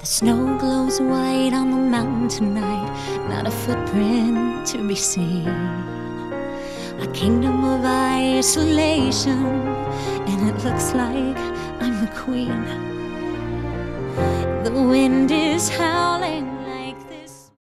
The snow glows white on the mountain tonight, not a footprint to be seen. A kingdom of isolation, and it looks like I'm the queen. The wind is howling